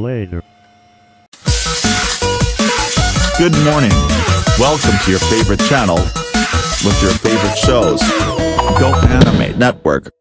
later. Good morning. Welcome to your favorite channel with your favorite shows. Go Anime Network.